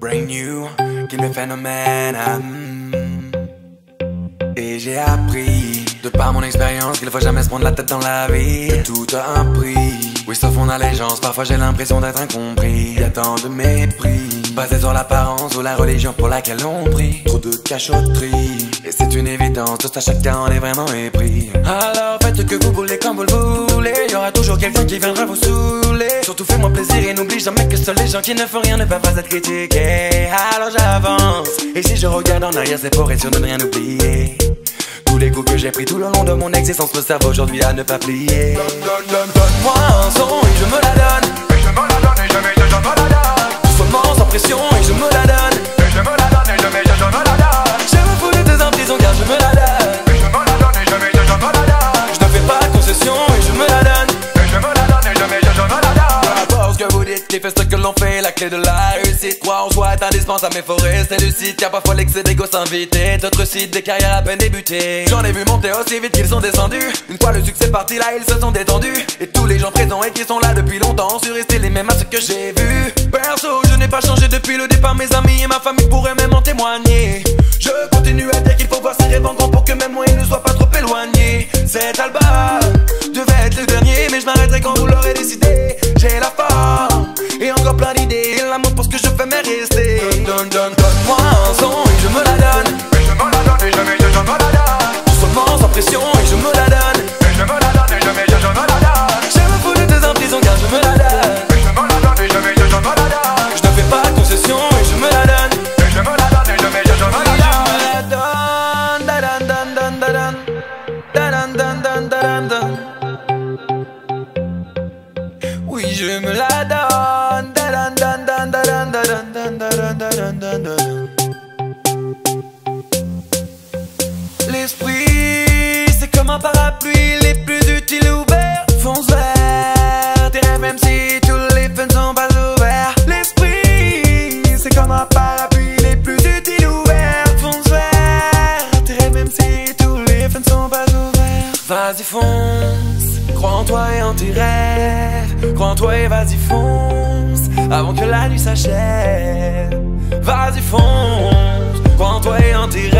Brand new, qui me phénomène. Et j'ai appris, de par mon expérience, qu'il faut jamais se prendre la tête dans la vie. Tout a un prix. Oui, sauf mon allégeance, parfois j'ai l'impression d'être incompris. Y a tant de mépris, basé sur l'apparence ou la religion pour laquelle on prie. Trop de cachotterie, et c'est une évidence, tout à chacun en est vraiment épris. Alors faites ce que vous voulez comme vous le voulez, y aura toujours quelqu'un qui viendra vous saouler. Surtout fais-moi plaisir et n'oublie jamais que seuls les gens qui ne font rien ne peuvent pas être critiqués. Alors j'avance, et si je regarde en arrière, c'est pour être sûr de ne rien oublier. Tous les coups que j'ai pris tout le long de mon existence me servent aujourd'hui à ne pas plier. Donne, donne, donne, donne-moi un son et je me la donne. Pression et je me la donne. Et je me la donne et je mets, je, je me la donne. Je me fous des en prison car je me la donne. Et je me la donne et je mets, je, je me la donne. Je ne fais pas de concession et je me la donne. Et je me la donne et je mets, je, je me la donne. Peu importe ce que vous dites, fait ce que l'on fait, la clé de la réussite. Croire en soi est indispensable, mais faut rester lucide. Car parfois l'excès d'ego s'invite et d'autres sites des carrières à peine débutées. J'en ai vu monter aussi vite qu'ils sont descendus. Une fois le succès parti, là ils se sont détendus. Et tous les gens présents et qui sont là depuis longtemps ont su rester les mêmes à ce que j'ai vu. N'ai pas changé depuis le départ. Mes amis et ma famille pourraient même en témoigner. Je continue à dire qu'il faut voir ses rêves en grand pour que même moi il ne soit pas trop éloigné. Cet album devait être le dernier, mais je m'arrêterai quand vous l'aurez décidé. J'ai la forme et encore plein d'idées. L'amour pour ce que je fais m'est resté. Donne, donne, donne-moi un son et je me la donne. Et je me la donne et je mets, je, je me la donne. Seulement sans pression et Je me la donne. L'esprit, c'est comme un parapluie, les plus utiles ouverts. Fonce vers tes rêves, même si tous les feux ne sont pas ouverts. L'esprit, c'est comme un parapluie, les plus utiles ouverts. Fonce vers tes rêves, même si tous les feux ne sont pas ouverts. Vas-y, fonce, crois en toi et en tes rêves. Crois en toi et vas-y, fonce, avant que la nuit s'achève. Vas-y, fonce, crois en toi et en tes rêves.